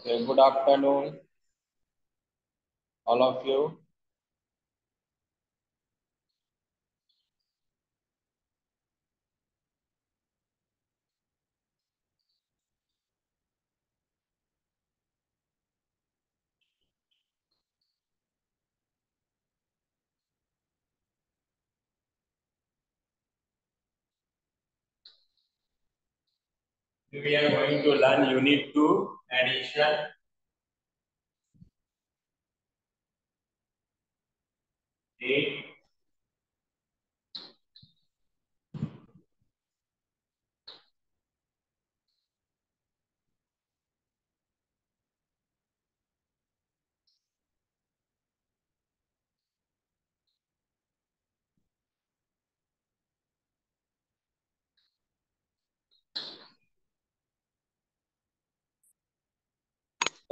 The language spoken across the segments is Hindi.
Okay, good afternoon, all of you. We are going to learn Unit 2 addition. Eight.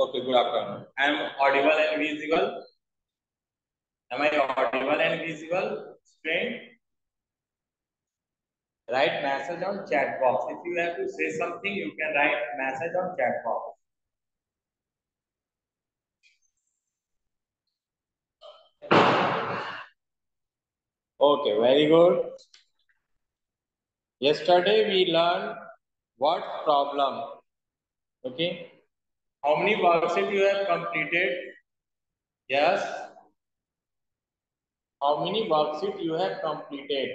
Okay, good afternoon. I am audible and visible. Am I audible and visible? Student? Write message on chat box. If you have to say something, you can write message on chat box. Okay, very good. Yesterday we learned what problem. Okay. How many worksheets you have completed? Yes. How many worksheets you have completed?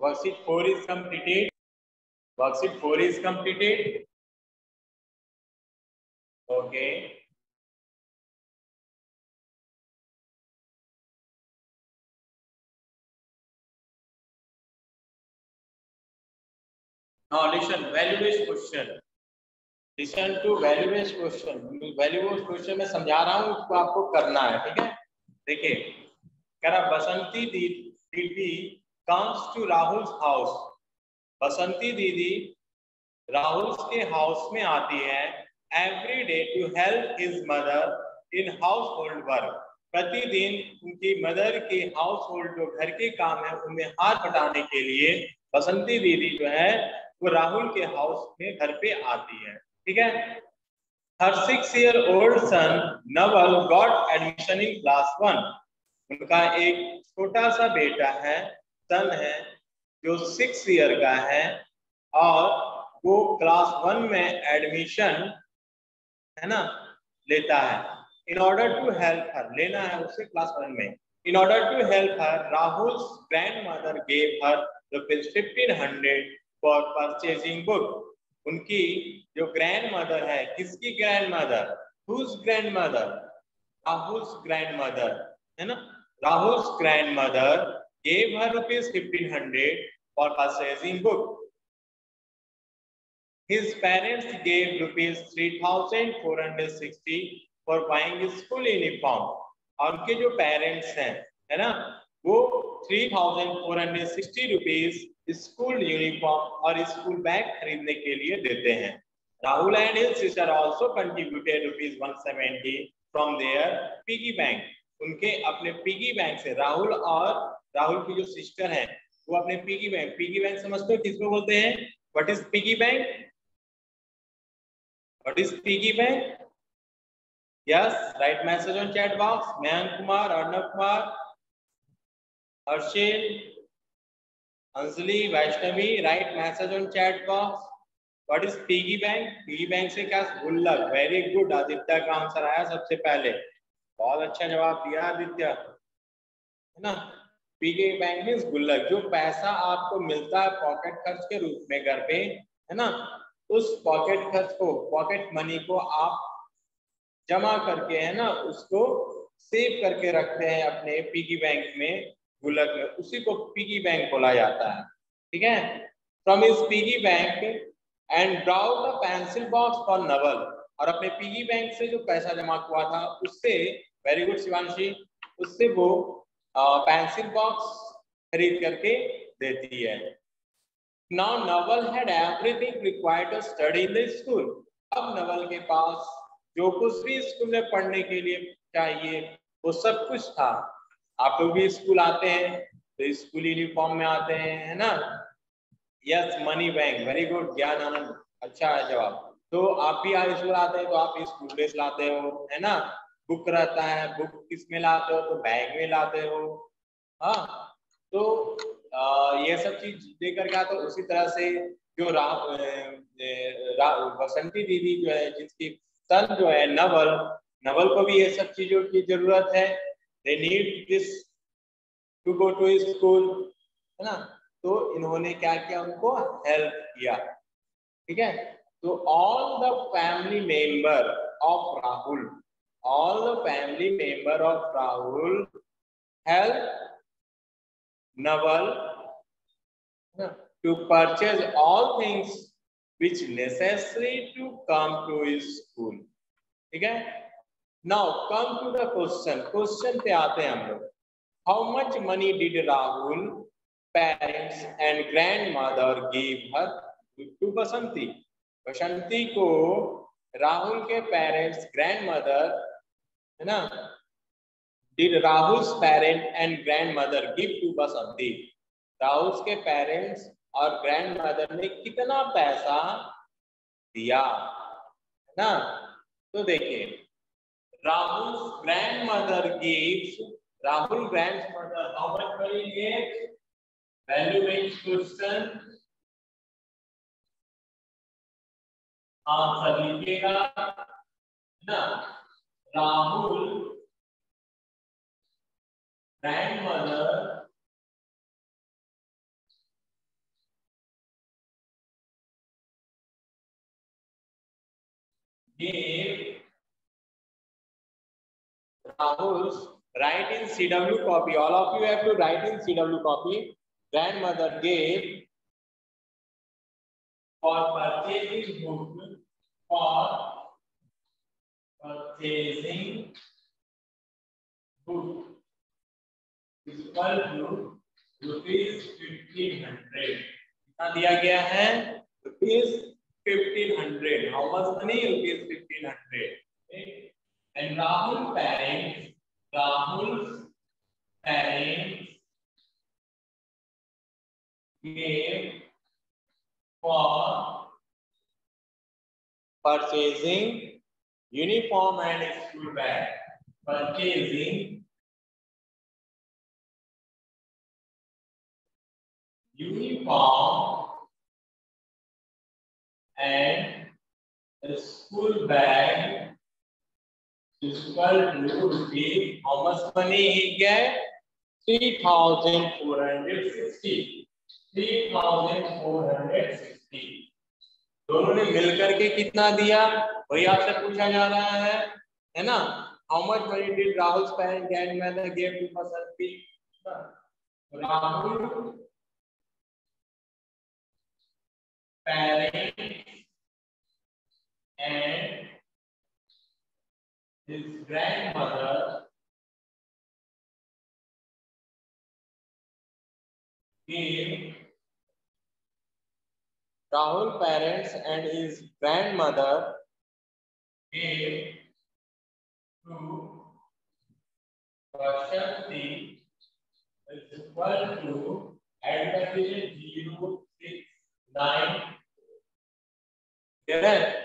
Worksheet 4 is completed. Worksheet 4 is completed. Okay. Now listen, value-based question. Listen to value-based question. Value-based question में समझा रहा हूँ उसको आपको करना है ठीक है देखिए कह रहा बसंती दीदी comes to Rahul's house. बसंती दीदी राहुल के हाउस में आती है every day to help his mother in house hold work प्रतिदिन उनकी मदर के हाउस होल्ड जो घर के काम है उनमें हाथ बटाने के लिए बसंती दीदी जो है वो राहुल के हाउस में घर पे आती है। ठीक है? Her six year old son Naval got admission in class one उनका एक छोटा सा बेटा है सन है, जो सिक्स ईयर का है और वो क्लास वन में एडमिशन है ना, लेता है। In order to help her लेना है उससे क्लास वन में। In order to help her Rahul grandmother gave her rupees fifteen hundred for purchasing book उनकी जो ग्रैंड मदर है किसकी grandmother whose grandmother Rahul grandmother है ना Rahul grandmother gave her rupees 1500 for purchasing book his parents gave rupees 3460 for buying his school uniform और उनके जो पेरेंट्स हैं है ना वो 3460 रुपीस स्कूल यूनिफॉर्म और स्कूल बैग खरीदने के लिए देते हैं। Rahul and sister also contributed rupees 170 from their piggy bank उनके अपने पिगी बैंक से राहुल और राहुल की जो सिस्टर है, वो अपने पिगी बैंक पिगी बैंक समझते हो किसको बोलते हैं? What is piggy bank what is piggy bank yes write message on chat box Mayank Kumar Arnav Kumar Harshil Anjali, Vaishnavi, write message on chat box what is piggy bank piggy bank से क्या गुल्लक? वेरी गुड आदित्य का आंसर आया सबसे पहले। बहुत अच्छा जवाब दिया आदित्य। है ना? पीके बैंक मीन्स गुल्लक, जो पैसा आपको मिलता है पॉकेट खर्च के रूप में घर पे, है ना? उस पॉकेट खर्च को पॉकेट मनी को आप जमा करके, है ना? उसको सेव करके रखते हैं अपने पीगी बैंक में। गुल्लक में, उसी को पीगी बैंक बोला जाता है। ठीक है? फ्रॉम इस piggy bank and drew the pencil box for Naval और अपने पीगी बैंक से जो पैसा जमा हुआ था, उससे वेरी गुड शिवांशी, उससे वो पेंसिल बॉक्स खरीद करके देती है। Now Naval had everything required to study in the school अब नवल के पास जो कुछ भी स्कूल में पढ़ने के लिए चाहिए, वो सब कुछ था। आप लोग भी स्कूल आते हैं तो स्कूल यूनिफॉर्म में आते हैं है ना? Yes money bank very good Gyan Anand अच्छा है जवाब। तो आप भी आज स्कूल आते हैं तो आप स्कूल ड्रेस लाते हो है ना? बुक रहता है बुक किसमें लाते हो? तो बैग में लाते हो। हाँ तो आ, ये सब चीज़ लेकर के आते उसी तरह से जो रा, रा, बसंती दीदी जो है जिसकी सन जो है नवल नवल को भी ये सब चीज़ों की ज़रूरत है। They need this to go to school है ना? तो इन्होंने क्या किया उनको? हेल्प किया। ठीक है? तो all the family member of Rahul all the family member of Rahul help Naval to purchase all things which necessary to come to his school ठीक है? Now come to the question question पे आते हैं हम लोग. How much money did Rahul parents and grandmother give her to Basanti Basanti को राहुल के पेरेंट्स ग्रैंड मदर है ना? Did Rahul parent and grandmother give to Basanti Rahul के पेरेंट्स और ग्रैंड मदर ने कितना पैसा दिया? है ना? तो देखिए Rahul grandmother gives Rahul grandmother how much money gives value based question answer लिखिएगा। ना, Rahul grandmother gave Rahul's write in CW copy. All of you have to write in CW copy. Grandmother gave for purchasing book for purchasing book is equal to rupees fifteen hundred. कितना दिया गया है rupees fifteen hundred. How much money? Rupees fifteen hundred. And Rahul parents, Rahul's parents gave for purchasing uniform and school bag. Purchasing uniform and school bag equal to rupees. How much money he get? Three thousand four hundred sixty. Three thousand four hundred sixty. दोनों ने मिलकर के कितना दिया वही आपसे पूछा जा रहा है है ना how much money did Rahul parent get mother give to Basanti Rahul parents and his grandmother gave Rahul parents and his grandmother gave to Vashanti is equal to advantage zero six nine. Get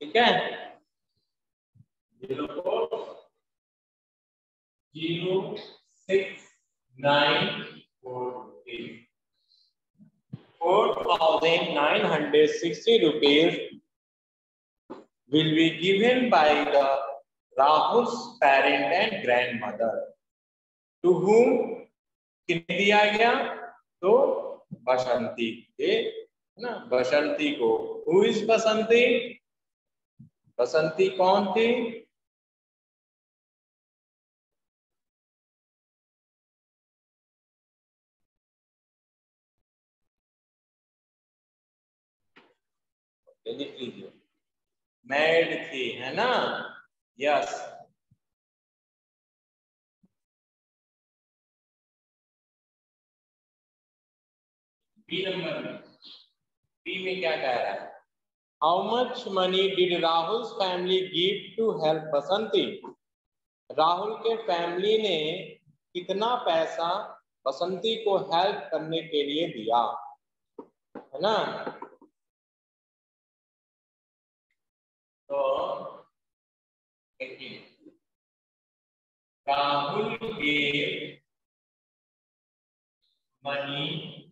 ठीक है? Zero four zero six nine four four thousand nine hundred sixty rupees will be given by the Rahul's parent and grandmother. To whom किन्हें दिया गया? तो बसंती ना? बसंती को। हु इज़ बसंती? बसंती कौन थी? लिख लीजिए। मैड थी, है ना? यस। बी नंबर में। बी में क्या कह रहा है? How much money did Rahul family give to help Basanti Rahul के फैमिली ने कितना पैसा बसंती को हेल्प करने के लिए दिया? है ना? तो Rahul gave money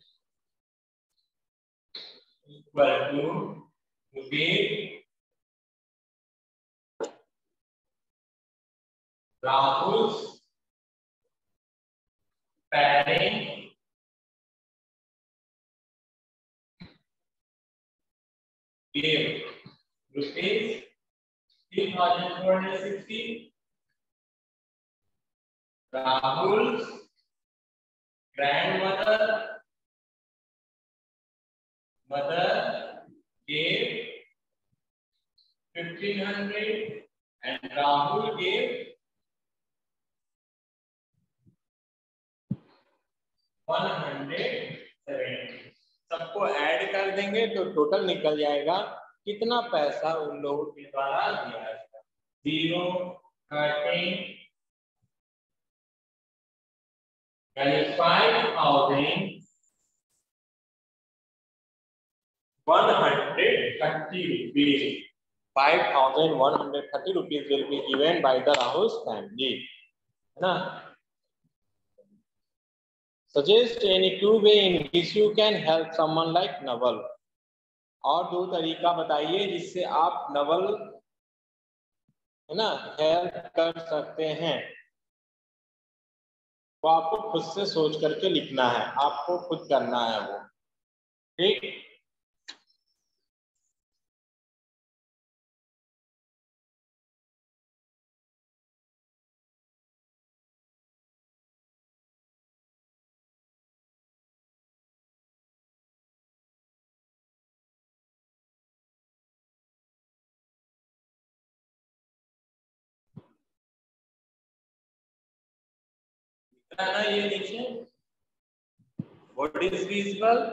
equal to rupees Rahul's parent gave rupees three thousand four hundred sixty. Rahul's grandmother mother gave 1500 and Rahul gave 170 सबको ऐड कर देंगे तो टोटल निकल जाएगा कितना पैसा उन लोगों के द्वारा दिया जाएगा? Zero thirteen five is 5,130 rupees. 5,130 rupees will be given by the Rahul's family. है ना? Suggest any two way in which you can help someone like Naval. और दो तरीका बताइए जिससे आप नवल है ना हेल्प कर सकते हैं वो आपको खुद से सोच करके लिखना है आपको खुद करना है वो ठीक ना ये नीचे what is visible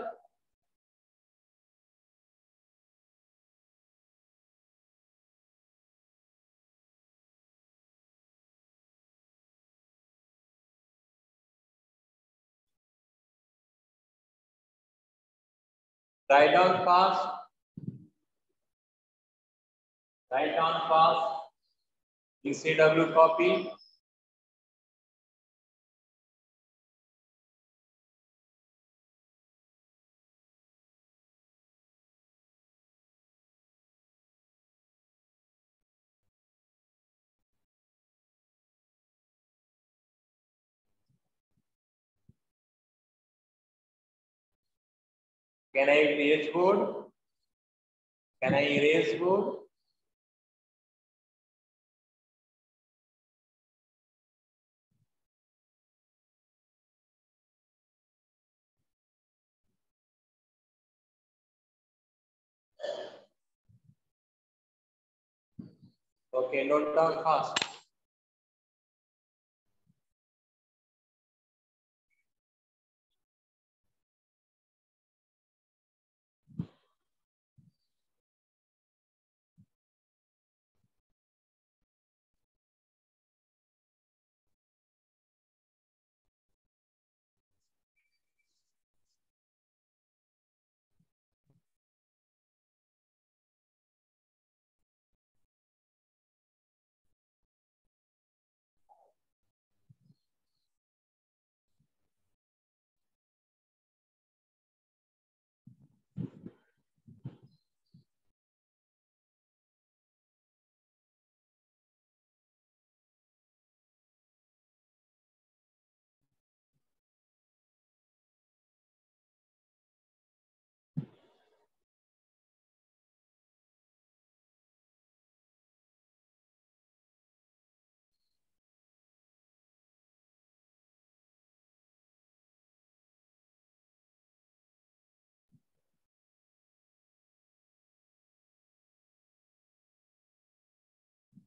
write down fast write down fast ECW copy Can I erase board? Can I erase board? Okay, note down fast.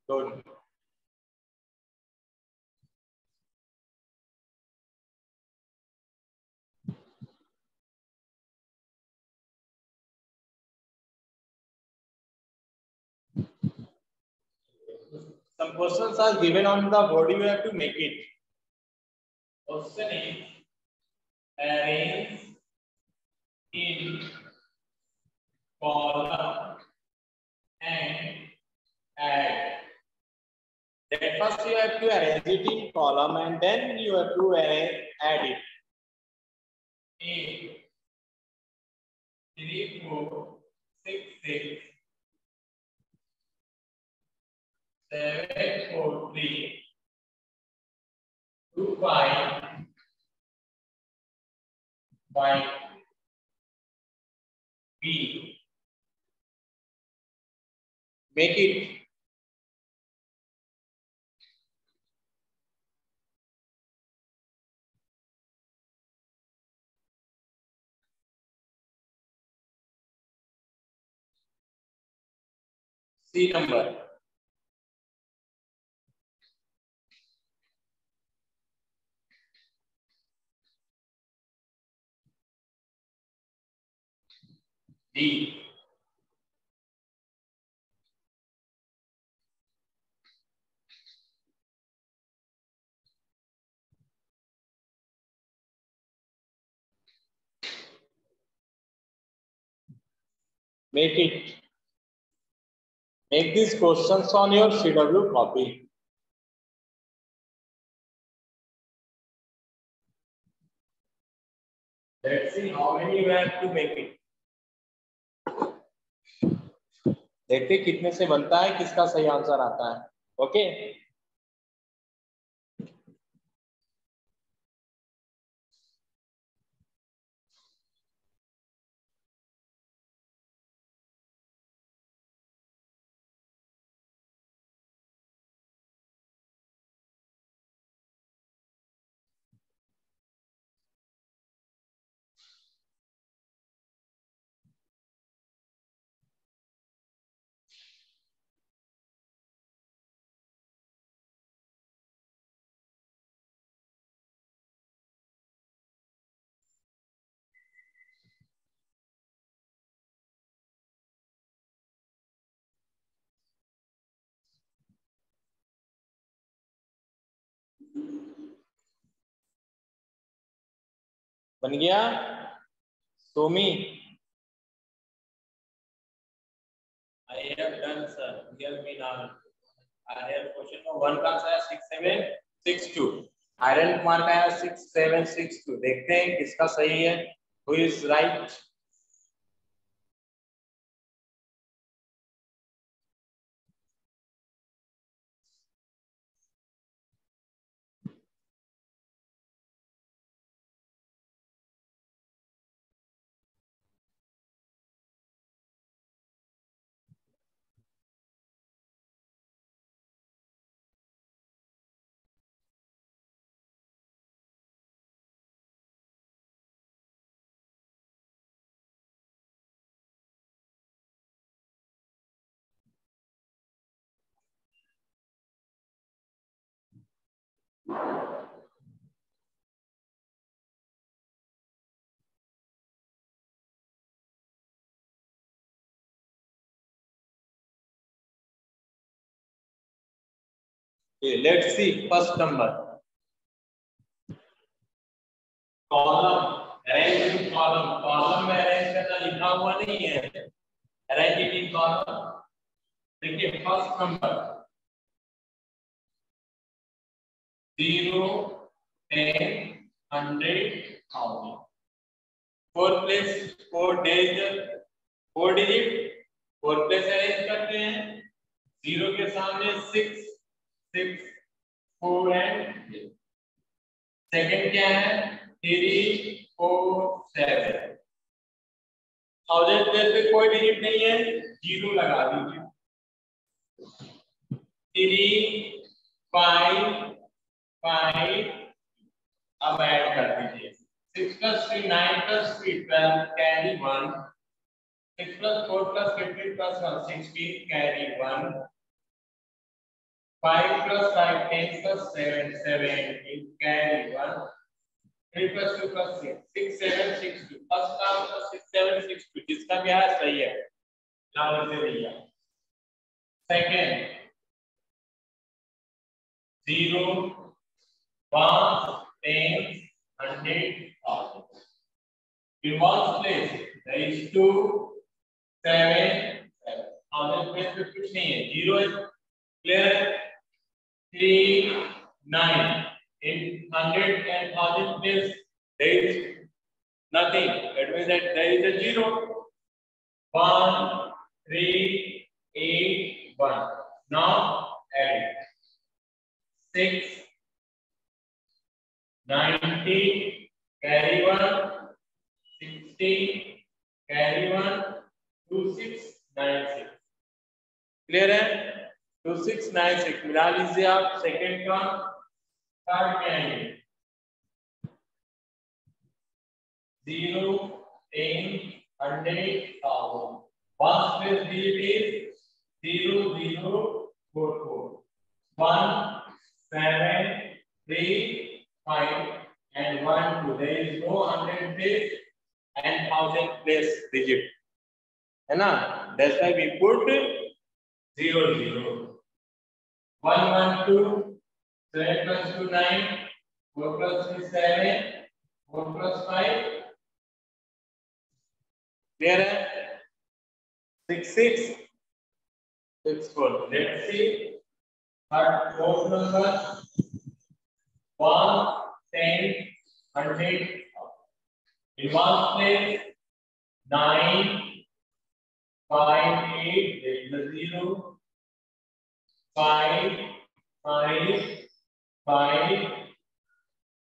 Good. Some questions are given on the body. You have to make it. Question is arrange in column and add. That first you have to arrange it in column and then you have to arrange, add it. Eight, three, four, six, six, seven, four, three, two, five, five, B. Make it C number. Make it Make these questions on your CW copy. Let's see how many you have to make it. देखते कितने से बनता है किसका सही आंसर आता है ओके बन गया? Somi? I have done sir give me now I have question number 1 का आंसर है 6762 आयरन कुमार का है 6762 देखते हैं किसका सही है। Who is right? Okay, let's see first number. Column, arrange column. Column में arrange करना लिखा हुआ नहीं है. Arrange it in column. देखिए first number. Zero, ten, hundred, thousand. Four place, four days, four digit. Four place arrange करते हैं. Zero के सामने six. Six four and second क्या है three four seven thousand place पे कोई डिजिट नहीं है ज़ीरो लगा दीजिए थ्री फाइव फाइव अब ऐड कर दीजिए six plus three nine plus three twelve carry one six plus four plus fifteen plus one sixteen carry one 5 plus 5, 10 plus 7, 17, carry 1. 3 plus 2 plus 6, 6, 7, 6, 2. First term plus 6, 7, 6, 2. जिसका भी है सही है. नाम से भैया. second, zero, ten, hundred, thousand. In one place, there is two, seven, seven. Thousand place पे कुछ नहीं है, zero है, clear? Three, nine. In hundred and thousand place, there is nothing. That means that there is a zero. One, three, eight, one. Now add. Six, ninety, carry one, sixty, carry one, two six nine six. Clear है टू सिक्स नाइन सिक्स मिला लीजिए आप सेकेंड का थर्ड में आएँगे zero ten hundred thousand one space digit is zero zero four four one seven three five and one two there is no hundred place and thousand place digit है ना that's why we put zero zero one one two seven plus two nine four plus three seven four plus five clear है six six six four let's see third fourth number One ten hundred in one place nine five eight there is a zero five five five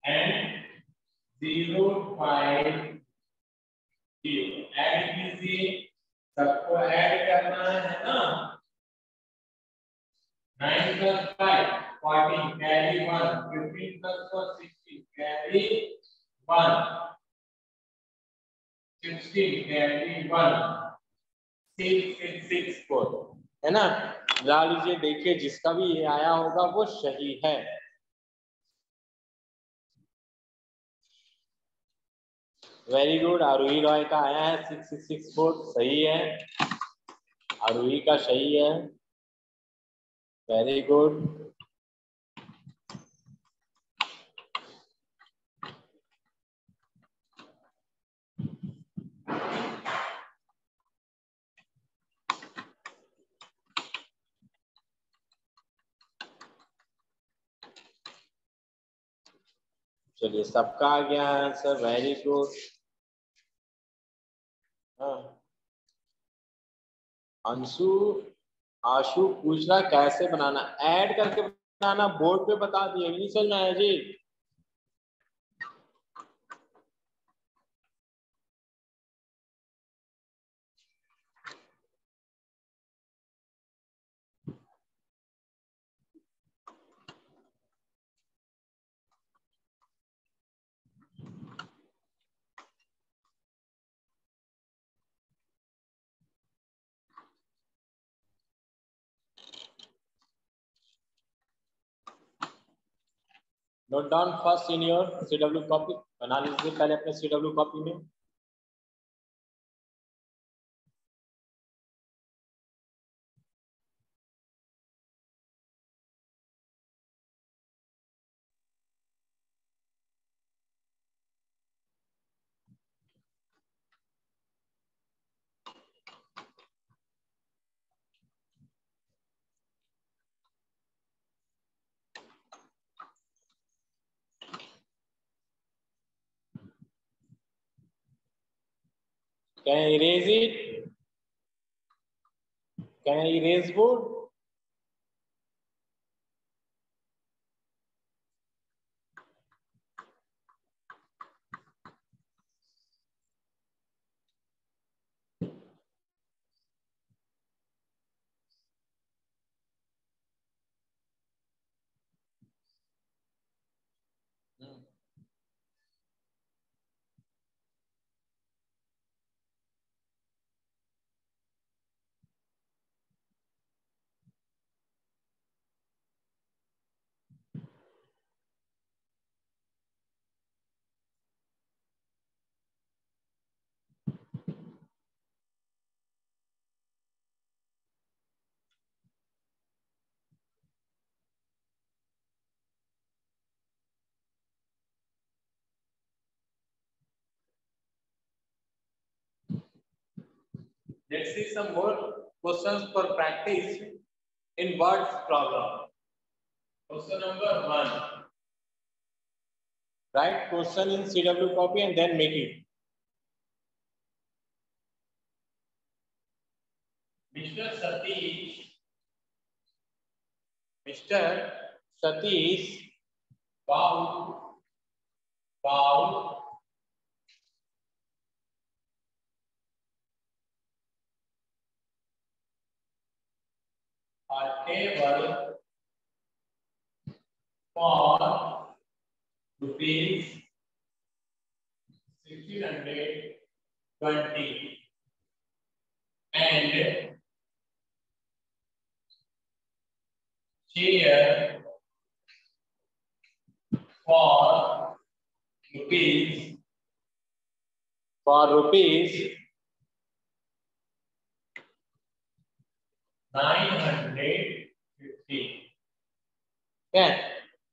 and zero five zero add कीजिए सबको ऐड करना है ना nine plus five fourteen carry one fifteen plus four sixteen carry one sixteen carry one six six six four है ना? ला लीजिए, देखिए, जिसका भी ये आया होगा, वो सही है। वेरी गुड आरोही रॉय का आया है सिक्स सिक्स फोर सही है। आरोही का सही है। वेरी गुड चलिए सबका आ गया answer very good Anshu, Ashu पूछ रहा कैसे बनाना? ऐड करके बनाना बोर्ड पे बता दिए। नहीं समझ में आया जी। Note down first in your C W copy बना लीजिए पहले अपने सी डब्ल्यू कॉपी में। Can I erase it? Can I erase board? Let's see some more questions for practice in words problem. Question number one. Write question in CW copy and then make it. Mr. Satish. Mr. Satish bowed, bowed a table for rupees sixteen hundred twenty. And chair for rupees for rupees nine hundred fifty. Then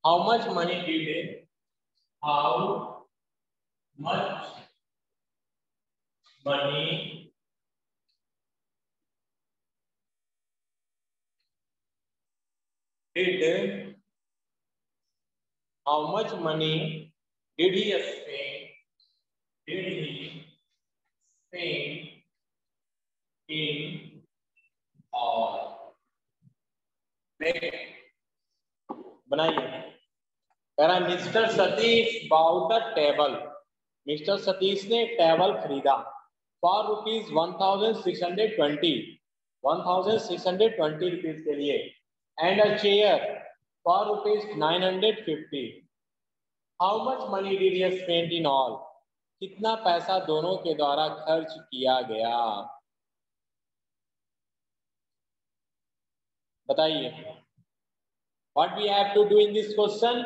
how much money did they? How much money did how much money did he spend? Did he spend in कह रहा mister Satish bought the table. Mister Satish ने टेबल खरीदा। For rupees one thousand six hundred twenty one thousand six hundred twenty rupees के लिए। And a chair for rupees nine hundred fifty how much money did he spend in all कितना पैसा दोनों के द्वारा खर्च किया गया? बताइए। What we have to do in this question?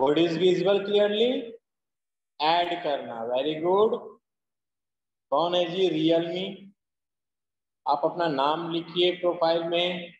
What is visible clearly add करना वेरी गुड कौन है जी? रियलमी आप अपना नाम लिखिए प्रोफ़ाइल में।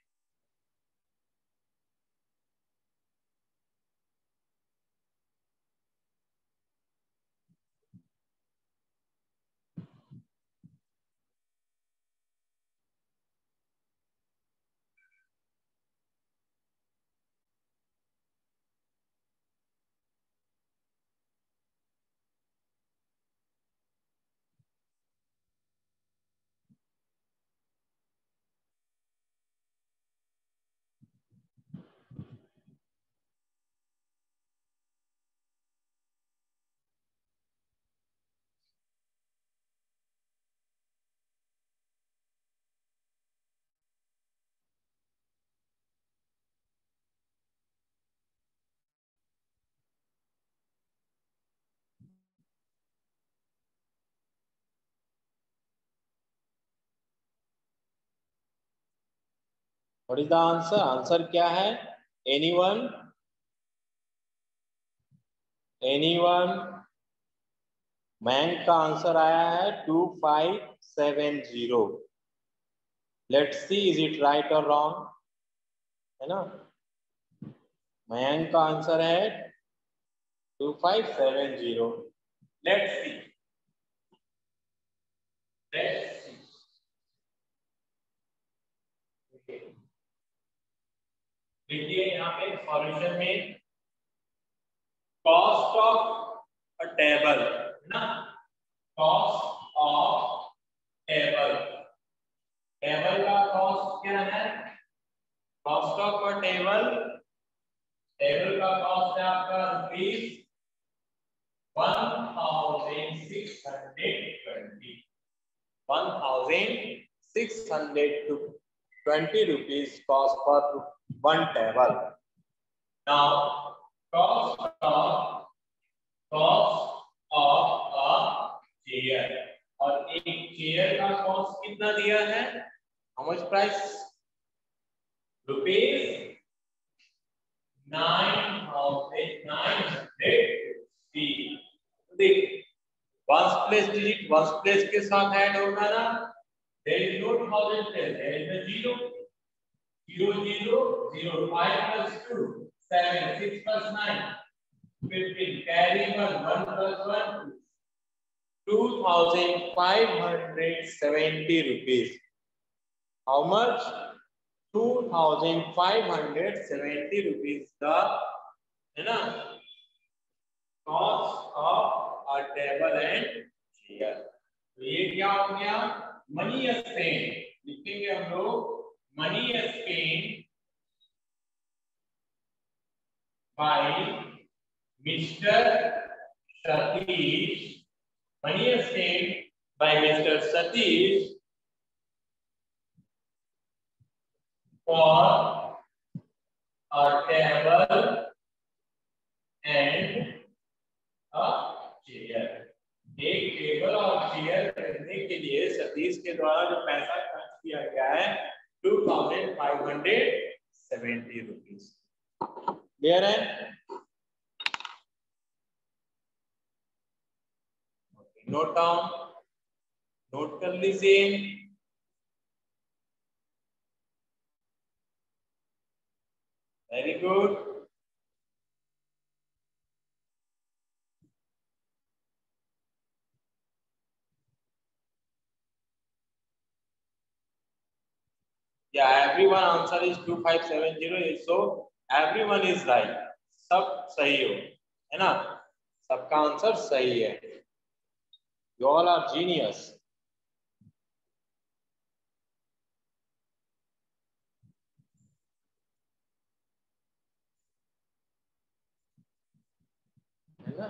What is the answer? Answer क्या है? Anyone? Anyone? बैंक का आंसर आया है two five seven zero let see is it right और रॉन्ग है ना मयंक का आंसर है two five seven zero let see let देखिए यहाँ पे सॉल्यूशन में कॉस्ट ऑफ़ अ टेबल है ना? कॉस्ट ऑफ़ टेबल टेबल का कॉस्ट क्या है? Cost of a table table का कॉस्ट है आपका rupees one thousand six hundred twenty one thousand six hundred 20 rupees cost for one table. Now, cost of cost of a chair और एक चेयर का कॉस्ट कितना दिया है? How much price rupees nine thousand nine hundred fifty देखिए ones place digit ones place के साथ ऐड होगा ना? There is no thousand place there is a zero zero zero zero five plus two seven six plus nine fifteen carry one one plus one two thousand five hundred seventy rupees how much two thousand five hundred seventy rupees का है ना? Cost of a table and chair तो ये क्या हो गया? मनी स्पेन लिखेंगे हम लोग money spent by mister Satish money spent by mister Satish for a table and a chair एक टेबल और चेयर खरीदने के लिए सतीश के द्वारा जो पैसा खर्च किया गया है two thousand five hundred seventy rupees clear है? नोट डाउन नोट कर लीजिए. Very good. Yeah, everyone answer is 2570 so everyone is right. सब सही हो है ना सबका आंसर सही है You all are genius. है ना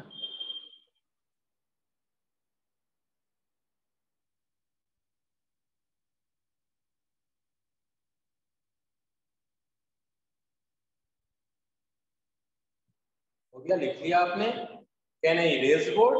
गया लिख लिया आपने। Can I erase board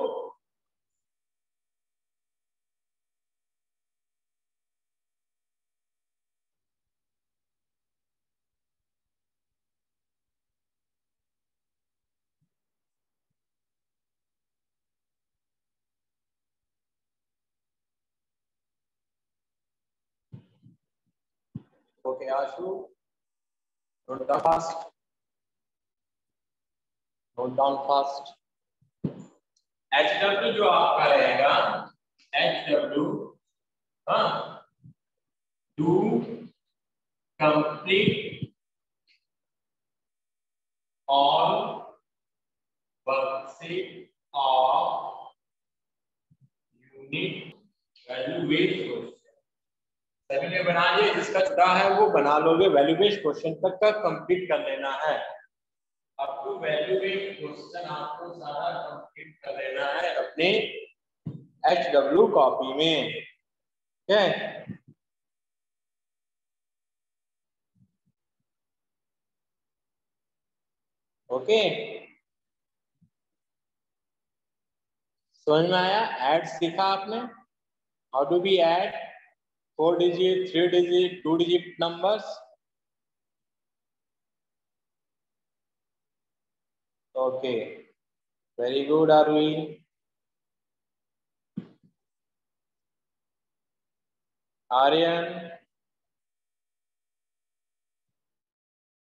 okay Ashu fast note down fast H W जो आपका रहेगा एच डब्ल्यू हा do complete all work of unit value question सभी ने बना लिया जिसका छुटा है वो बना लोगे वैल्यू बेस्ड क्वेश्चन तक का कंप्लीट कर लेना है। टू वैल्यू बेस्ड क्वेश्चन आपको सारा कंप्लीट कर लेना है अपने एच डब्ल्यू कॉपी में। ठीक है? ओके समझ में आया? एड सीखा आपने? How do we add four digit three digit two digit numbers. Okay, very good, Arvind. Aryan.